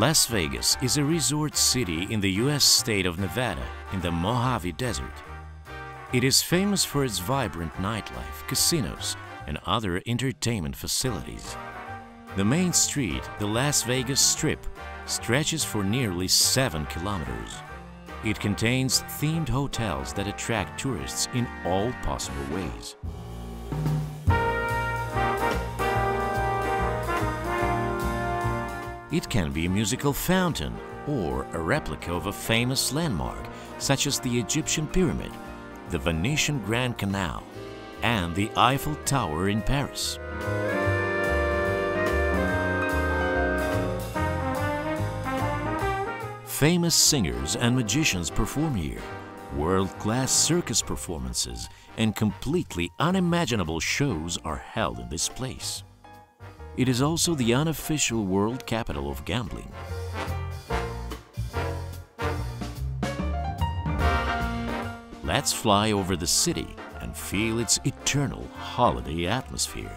Las Vegas is a resort city in the US state of Nevada in the Mojave Desert. It is famous for its vibrant nightlife, casinos, and other entertainment facilities. The main street, the Las Vegas Strip, stretches for nearly 7 kilometers. It contains themed hotels that attract tourists in all possible ways. It can be a musical fountain or a replica of a famous landmark such as the Egyptian Pyramid, the Venetian Grand Canal, and the Eiffel Tower in Paris. Famous singers and magicians perform here. World-class circus performances and completely unimaginable shows are held in this place. It is also the unofficial world capital of gambling. Let's fly over the city and feel its eternal holiday atmosphere.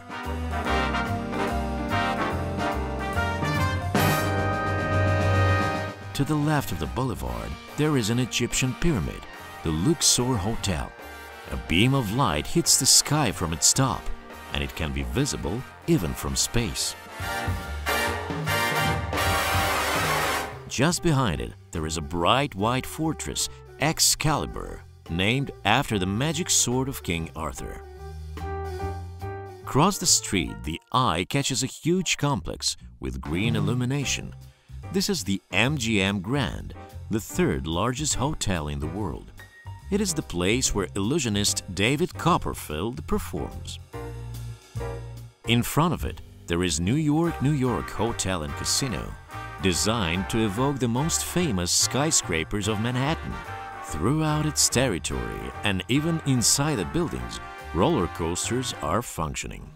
To the left of the boulevard, there is an Egyptian pyramid, the Luxor Hotel. A beam of light hits the sky from its top, and it can be visible even from space. Just behind it, there is a bright white fortress, Excalibur, named after the magic sword of King Arthur. Across the street, the eye catches a huge complex with green illumination. This is the MGM Grand, the third largest hotel in the world. It is the place where illusionist David Copperfield performs. In front of it, there is New York, New York Hotel and Casino, designed to evoke the most famous skyscrapers of Manhattan. Throughout its territory and even inside the buildings, roller coasters are functioning.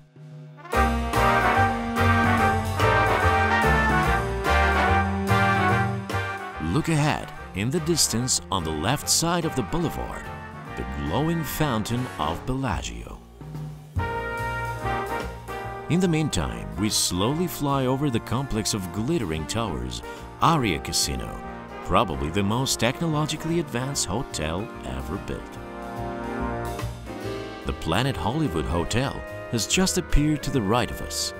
Look ahead, in the distance on the left side of the boulevard, the glowing fountain of Bellagio. In the meantime, we slowly fly over the complex of glittering towers, Aria Casino, probably the most technologically advanced hotel ever built. The Planet Hollywood Hotel has just appeared to the right of us.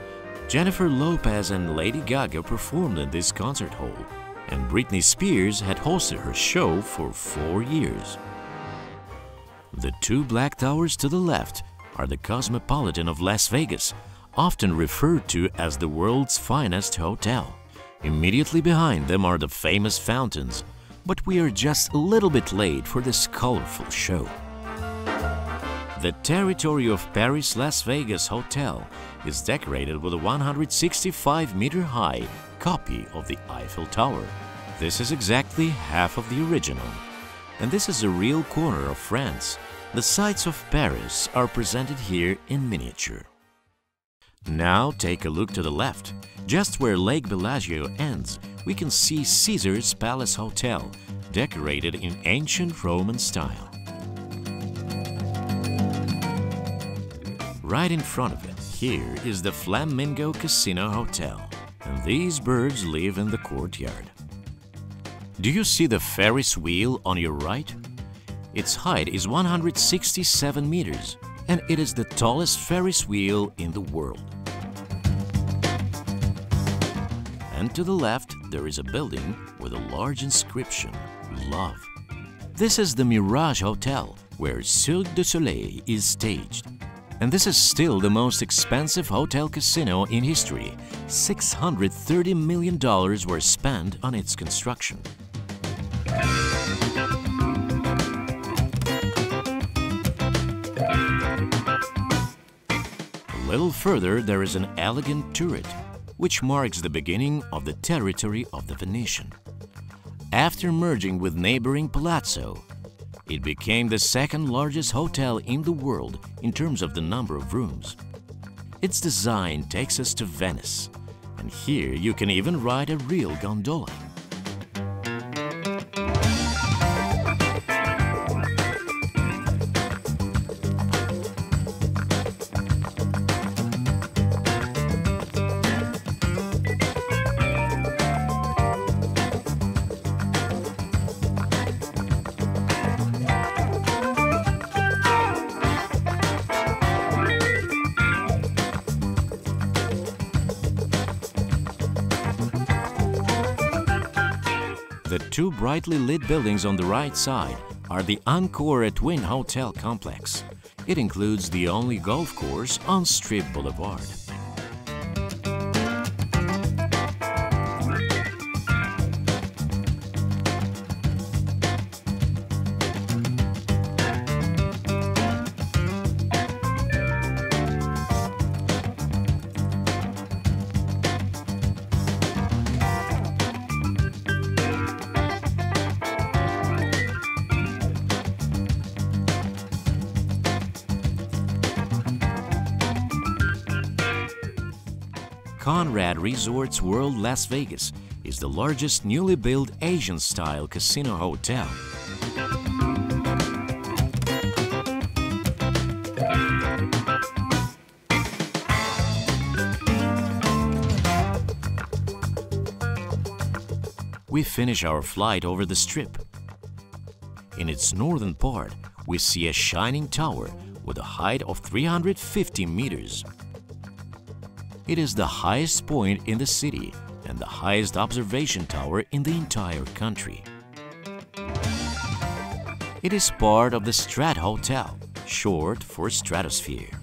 Jennifer Lopez and Lady Gaga performed in this concert hall, and Britney Spears had hosted her show for four years. The two black towers to the left are the Cosmopolitan of Las Vegas, often referred to as the world's finest hotel. Immediately behind them are the famous fountains, but we are just a little bit late for this colorful show. The territory of Paris Las Vegas Hotel is decorated with a 165-meter-high copy of the Eiffel Tower. This is exactly half of the original. And this is a real corner of France. The sights of Paris are presented here in miniature. Now take a look to the left. Just where Lake Bellagio ends, we can see Caesar's Palace Hotel, decorated in ancient Roman style. Right in front of it, here is the Flamingo Casino Hotel, and these birds live in the courtyard. Do you see the Ferris wheel on your right? Its height is 167 meters, and it is the tallest Ferris wheel in the world. And to the left, there is a building with a large inscription, Love. This is the Mirage Hotel, where Cirque du Soleil is staged. And this is still the most expensive hotel casino in history. $630 million were spent on its construction. A little further, there is an elegant turret, which marks the beginning of the territory of the Venetian. After merging with neighboring Palazzo, it became the second largest hotel in the world in terms of the number of rooms. Its design takes us to Venice, and here you can even ride a real gondola. The two brightly lit buildings on the right side are the Encore at Wynn Hotel complex. It includes the only golf course on Strip Boulevard. Conrad Resorts World Las Vegas is the largest newly built Asian-style casino hotel. We finish our flight over the Strip. In its northern part, we see a shining tower with a height of 350 meters. It is the highest point in the city and the highest observation tower in the entire country. It is part of the Strat Hotel, short for Stratosphere.